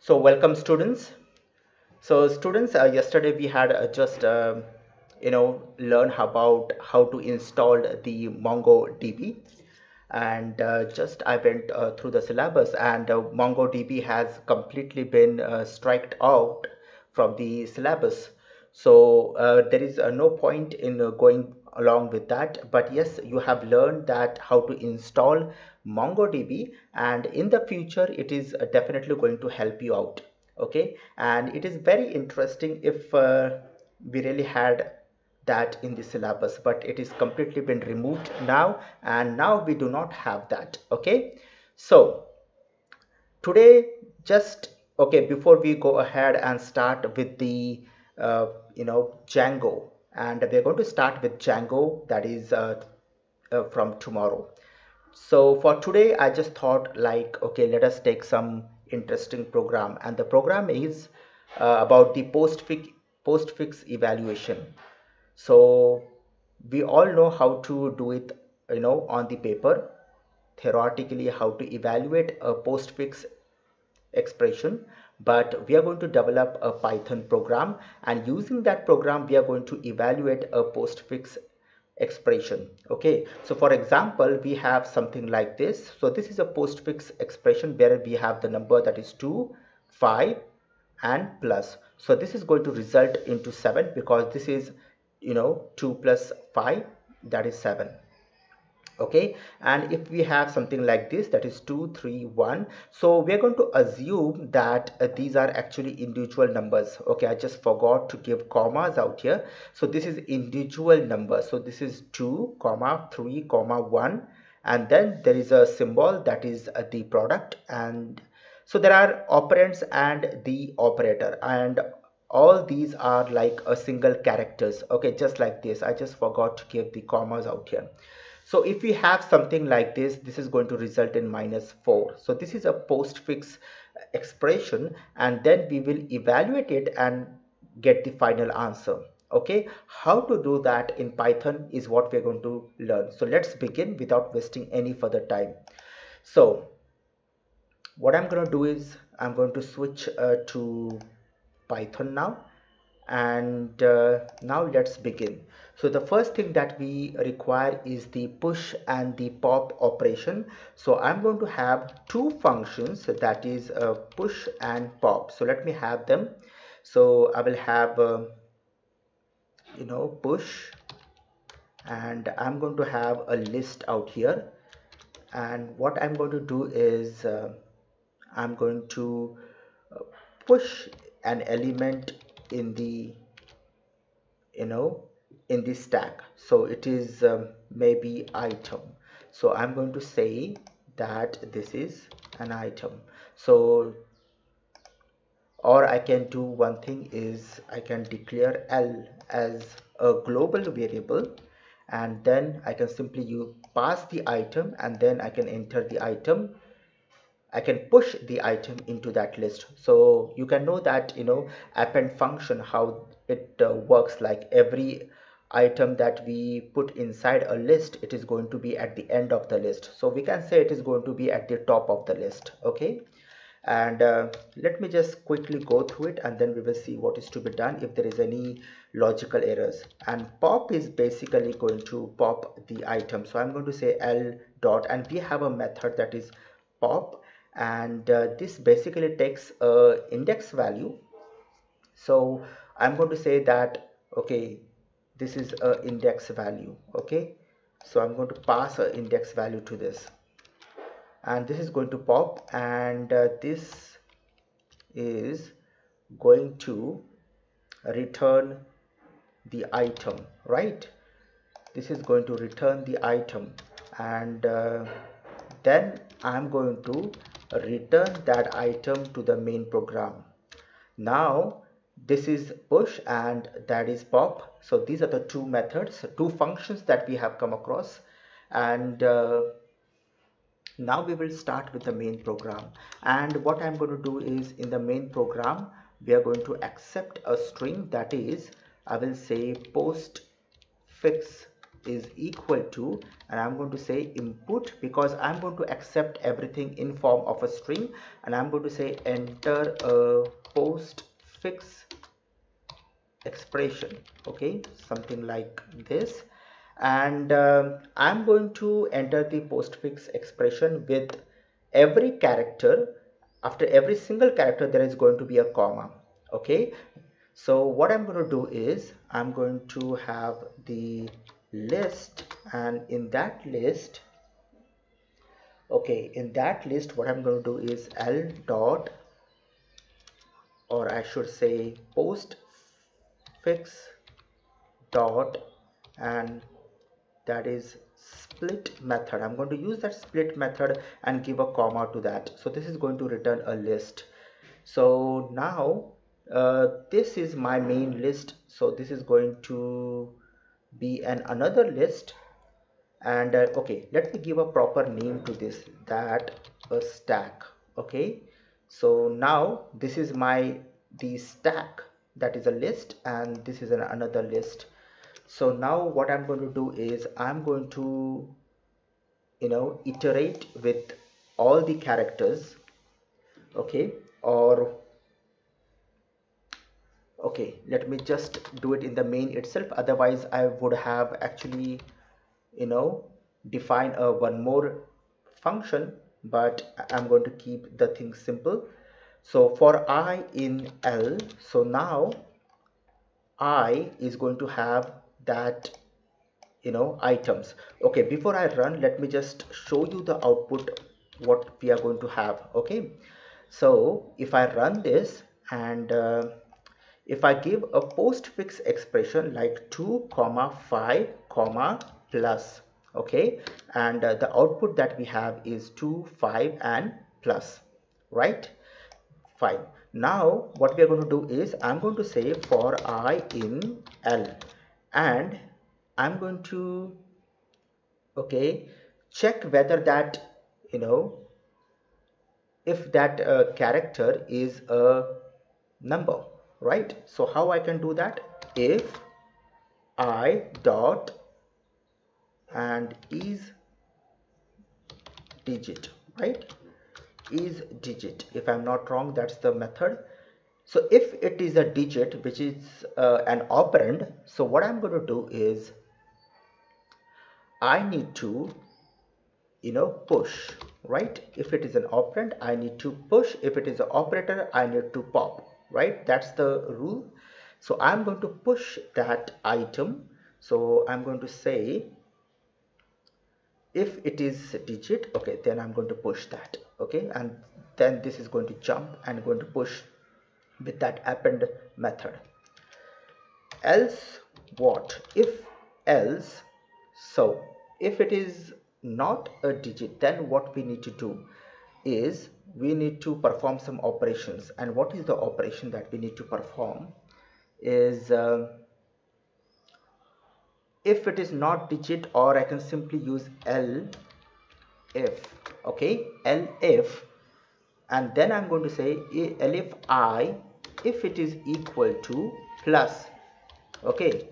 So welcome students. So students, uh, yesterday we had uh, just um you know learn about how to install the MongoDB and uh, just I went uh, through the syllabus and uh, MongoDB has completely been uh, striked out from the syllabus. So uh, there is uh, no point in uh, going along with that. But yes, you have learned that how to install MongoDB and in the future it is uh, definitely going to help you out. Okay, and it is very interesting if uh, we really had that in the syllabus but it is completely been removed now and now we do not have that okay so today just okay before we go ahead and start with the uh, you know Django and we're going to start with Django that is uh, uh, from tomorrow. So for today I just thought like okay let us take some interesting program. And the program is uh, about the postfix postfix evaluation. So we all know how to do it you know on the paper. Theoretically how to evaluate a postfix expression but we are going to develop a python program and using that program we are going to evaluate a postfix expression okay? So for example we have something like this. So this is a postfix expression where we have the number that is 2 5 and plus. So this is going to result into 7 because this is you know 2 plus 5 that is 7 okay? And if we have something like this that is 2 3 1 so we're going to assume that uh, these are actually individual numbers okay? I just forgot to give commas out here. So this is individual number. So this is 2 comma 3 comma 1 and then there is a symbol that is uh, the product and so there are operands and the operator and all these are like a single characters okay? Just like this. I just forgot to give the commas out here so if we have something like this this is going to result in minus 4 so this is a postfix expression and then we will evaluate it and get the final answer. Okay? How to do that in python is what we're going to learn. So let's begin without wasting any further time. So what i'm going to do is i'm going to switch uh, to python now and uh, now let's begin. So the first thing that we require is the push and the pop operation. So i'm going to have two functions that is uh, push and pop. So let me have them. So i will have uh, you know push and i'm going to have a list out here. And what i'm going to do is uh, i'm going to uh, push an element in the you know in the stack. So it is um, maybe item. So i'm going to say that this is an item. So or i can do one thing is i can declare l as a global variable and then i can simply you pass the item and then i can enter the item I can push the item into that list. So you can know that, you know, append function, how it uh, works like every item that we put inside a list, it is going to be at the end of the list. So we can say it is going to be at the top of the list. Okay. And uh, let me just quickly go through it and then we will see what is to be done if there is any logical errors. And pop is basically going to pop the item. So I'm going to say L dot and we have a method that is pop and uh, this basically takes a index value. So i'm going to say that okay this is a index value okay? So i'm going to pass an index value to this. And this is going to pop and uh, this is going to return the item right? This is going to return the item. And uh, then I'm going to return that item to the main program. Now this is push and that is pop. So these are the two methods two functions that we have come across. And uh, now we will start with the main program. And what I'm going to do is in the main program we are going to accept a string that is I will say post fix is equal to and I'm going to say input because I'm going to accept everything in form of a string and I'm going to say enter a postfix expression okay something like this. And uh, I'm going to enter the postfix expression with every character after every single character there is going to be a comma okay? So what I'm going to do is I'm going to have the list and in that list okay in that list what I'm going to do is L dot or I should say post fix dot and that is split method. I'm going to use that split method and give a comma to that. So this is going to return a list. So now uh, this is my main list. So this is going to be an another list. And uh, okay let me give a proper name to this that a stack okay? So now this is my the stack that is a list and this is an another list. So now what I'm going to do is I'm going to you know iterate with all the characters okay? Or okay let me just do it in the main itself. Otherwise I would have actually you know define a one more function but I'm going to keep the thing simple. So for i in L so now i is going to have that you know items. Okay before I run let me just show you the output what we are going to have. Okay so if I run this and uh, if I give a postfix expression like 2 comma 5 comma plus okay and uh, the output that we have is 2 5 and plus right? Fine. Now what we are going to do is I'm going to say for i in L and I'm going to okay check whether that you know if that uh, character is a number right? So how I can do that? If I dot and is digit right? Is digit. If I'm not wrong that's the method. So if it is a digit which is uh, an operand so what I'm going to do is I need to you know push right? If it is an operand I need to push. If it is an operator I need to pop right? That's the rule. So I'm going to push that item. So I'm going to say if it is digit okay then I'm going to push that okay? And then this is going to jump and going to push with that append method. Else what? If else so if it is not a digit then what we need to do is we need to perform some operations. And what is the operation that we need to perform is uh, if it is not digit or I can simply use L if okay? L if and then I'm going to say elif I if it is equal to plus okay?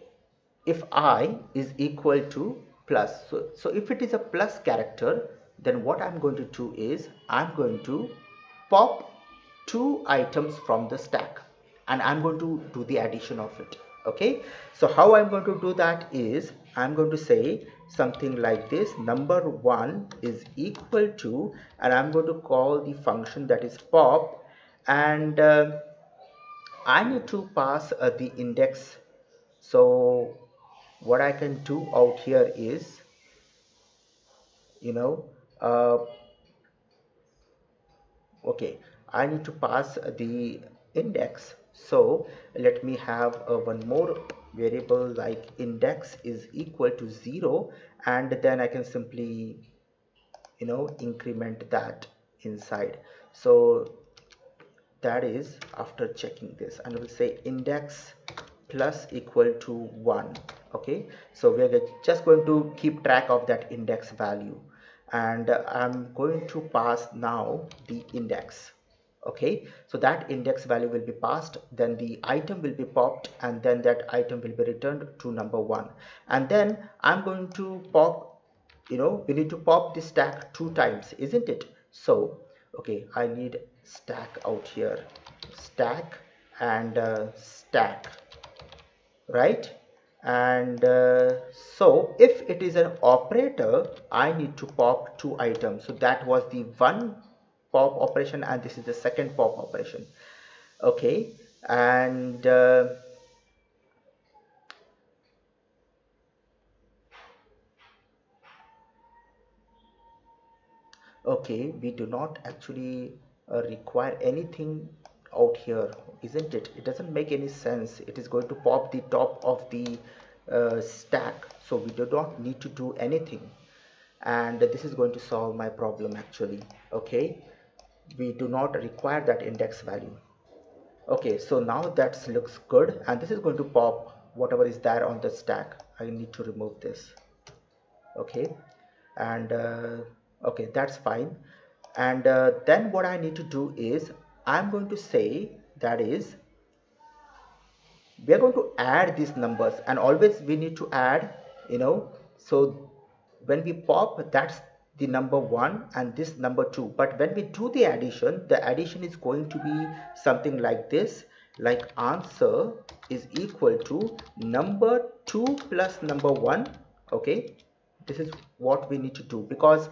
If I is equal to plus. So, so if it is a plus character then what I'm going to do is I'm going to pop two items from the stack and I'm going to do the addition of it okay? So how I'm going to do that is I'm going to say something like this. Number one is equal to and I'm going to call the function that is pop and uh, I need to pass uh, the index. So what I can do out here is you know uh, okay I need to pass the index. So let me have uh, one more variable like index is equal to 0 and then I can simply you know increment that inside. So that is after checking this and we'll say index plus equal to 1 okay? So we're just going to keep track of that index value and I'm going to pass now the index okay? So that index value will be passed then the item will be popped and then that item will be returned to number one. And then i'm going to pop you know we need to pop the stack two times isn't it? So okay i need stack out here. Stack and uh, stack right and uh, so if it is an operator I need to pop two items. So that was the one pop operation and this is the second pop operation. Okay. And uh, okay we do not actually uh, require anything out here isn't it? It doesn't make any sense. It is going to pop the top of the uh, stack. So we do not need to do anything. And this is going to solve my problem actually. Okay? We do not require that index value. Okay so now that looks good. And this is going to pop whatever is there on the stack. I need to remove this. Okay? And uh, okay that's fine. And uh, then what I need to do is I'm going to say that is we are going to add these numbers and always we need to add you know so when we pop that's the number one and this number two. But when we do the addition the addition is going to be something like this like answer is equal to number two plus number one okay? This is what we need to do because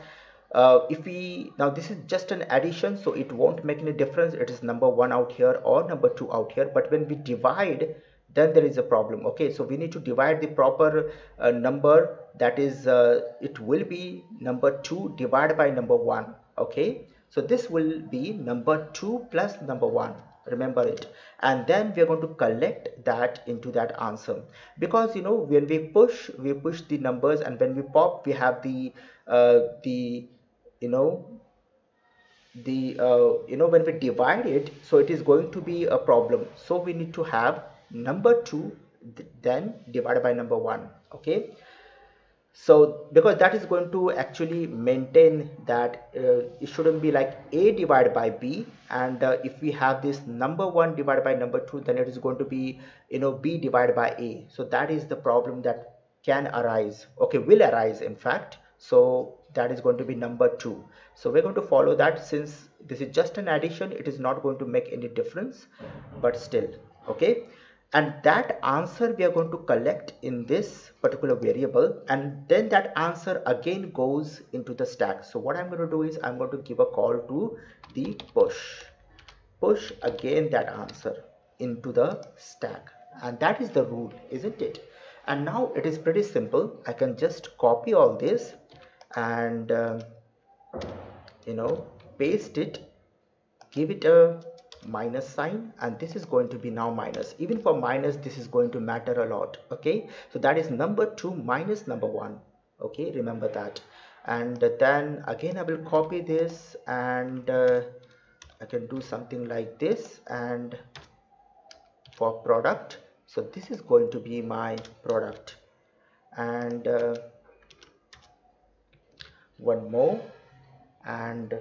uh, if we now this is just an addition so it won't make any difference. It is number one out here or number two out here. But when we divide then there is a problem. Okay so we need to divide the proper uh, number. That is uh, it will be number 2 divided by number 1 okay so this will be number 2 plus number 1 remember it. And then we are going to collect that into that answer. Because you know when we push we push the numbers. And when we pop we have the uh, the you know the uh, you know when we divide it so it is going to be a problem. So we need to have number 2 then divided by number 1 okay? So because that is going to actually maintain that uh, it shouldn't be like a divided by b and uh, if we have this number 1 divided by number 2 then it is going to be you know b divided by a. So that is the problem that can arise okay will arise in fact. So that is going to be number 2 so we're going to follow that. Since this is just an addition it is not going to make any difference but still okay? And that answer we are going to collect in this particular variable and then that answer again goes into the stack. So what i'm going to do is i'm going to give a call to the push. Push again that answer into the stack. And that is the rule isn't it? And now it is pretty simple. I can just copy all this and uh, you know paste it give it a minus sign and this is going to be now minus. Even for minus this is going to matter a lot okay? So that is number two minus number one okay? Remember that. And then again I will copy this and uh, I can do something like this and for product so this is going to be my product. And uh, one more. And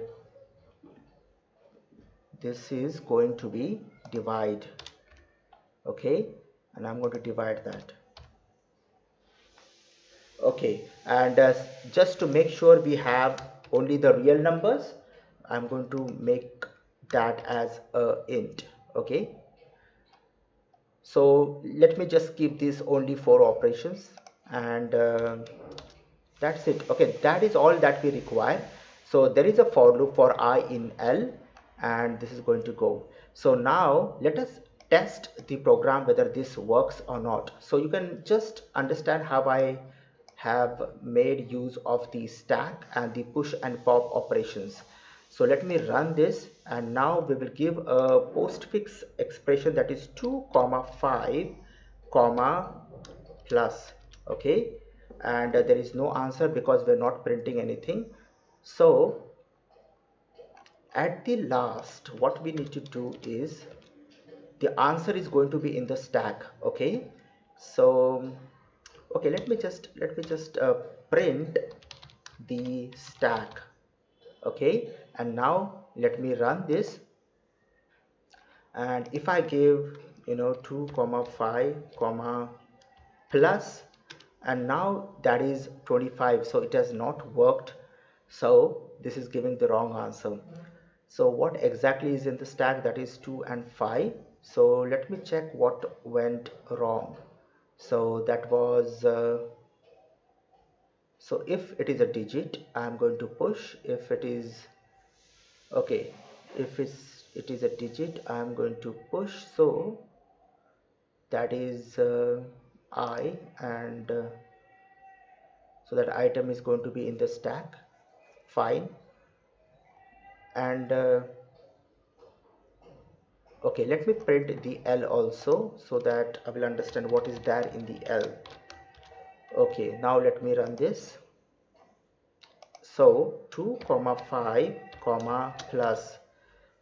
this is going to be divide. Okay? And I'm going to divide that. Okay. And uh, just to make sure we have only the real numbers I'm going to make that as a int. Okay? So let me just keep this only four operations. And uh, that's it. Okay that is all that we require. So there is a for loop for i in l and this is going to go. So now let us test the program whether this works or not. So you can just understand how I have made use of the stack and the push and pop operations. So let me run this and now we will give a postfix expression that is 2 comma 5 comma plus. Okay and there is no answer because we're not printing anything. So at the last what we need to do is the answer is going to be in the stack okay? So okay let me just let me just uh, print the stack okay? And now let me run this. And if I give you know 2 comma 5 comma plus and now that is 25 so it has not worked. So this is giving the wrong answer. So what exactly is in the stack that is 2 and 5 so let me check what went wrong. So that was uh, so if it is a digit I'm going to push. If it is okay if it's it is a digit I'm going to push. So that is uh, I and uh, so that item is going to be in the stack. Fine. And uh, okay let me print the L also so that I will understand what is there in the L. Okay now let me run this. So 2 comma 5 comma plus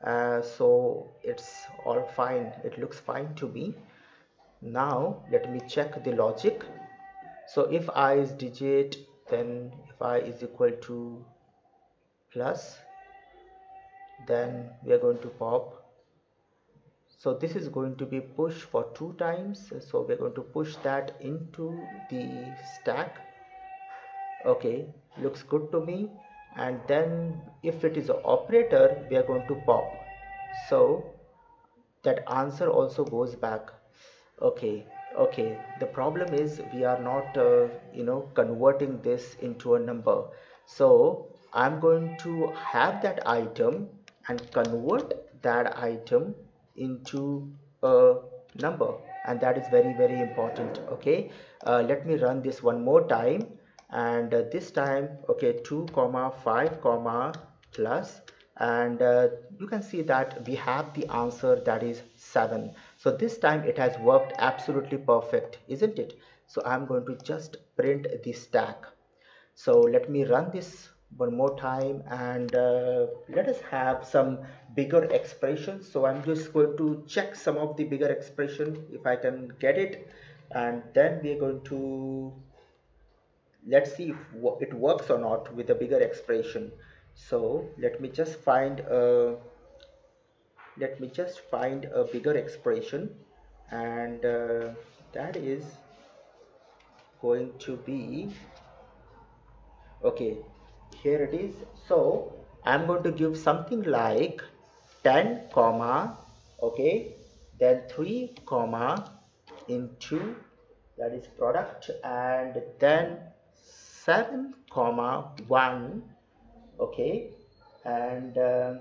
uh, so it's all fine. It looks fine to me now let me check the logic. So if i is digit then if i is equal to plus then we are going to pop. So this is going to be push for two times. So we're going to push that into the stack. Okay looks good to me. And then if it is an operator we are going to pop. So that answer also goes back okay okay. The problem is we are not uh, you know converting this into a number. So I'm going to have that item and convert that item into a number. And that is very very important okay? Uh, let me run this one more time. And uh, this time okay 2 comma 5 comma plus. And uh, you can see that we have the answer that is 7 so this time it has worked absolutely perfect isn't it? So i'm going to just print the stack. So let me run this one more time and uh, let us have some bigger expressions so I'm just going to check some of the bigger expression if I can get it. And then we're going to let's see if it works or not with a bigger expression. So let me just find a let me just find a bigger expression. And uh, that is going to be okay here it is. So I'm going to give something like 10 comma okay then 3 comma into that is product and then 7 comma 1 okay and uh,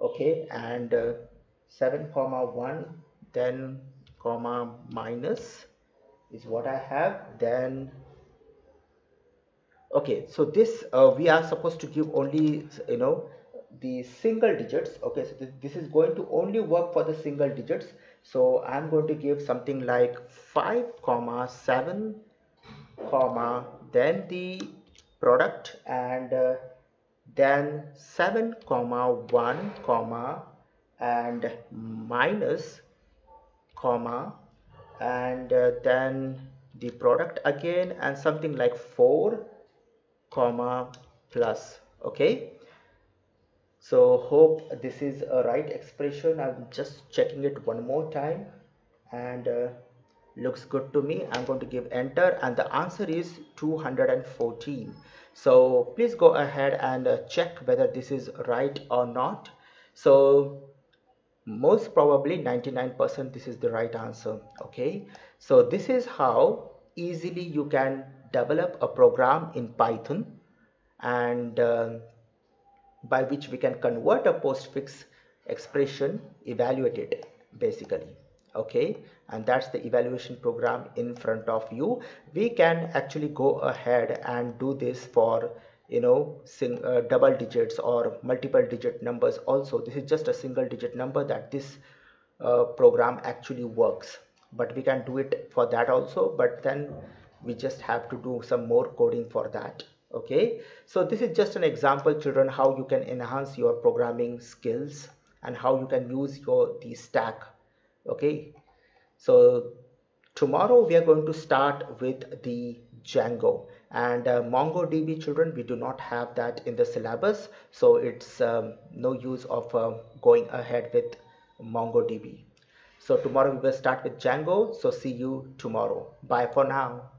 okay and uh, 7 comma 1 then comma minus is what I have then okay so this uh, we are supposed to give only you know the single digits okay so this, this is going to only work for the single digits. So i'm going to give something like 5 comma 7 comma then the product and uh, then 7 comma 1 comma and minus comma and uh, then the product again and something like 4 comma plus okay? So hope this is a right expression. I'm just checking it one more time and uh, looks good to me. I'm going to give enter and the answer is 214 so please go ahead and uh, check whether this is right or not. So most probably 99% this is the right answer okay? So this is how easily you can develop a program in Python and uh, by which we can convert a postfix expression evaluated basically okay? And that's the evaluation program in front of you. We can actually go ahead and do this for you know sing, uh, double digits or multiple digit numbers also. This is just a single digit number that this uh, program actually works. But we can do it for that also. But then we just have to do some more coding for that. Okay? So this is just an example children how you can enhance your programming skills and how you can use your the stack okay so tomorrow we are going to start with the Django. And uh, MongoDB children, we do not have that in the syllabus, so it's um, no use of uh, going ahead with MongoDB. So tomorrow we will start with Django. So see you tomorrow. Bye for now.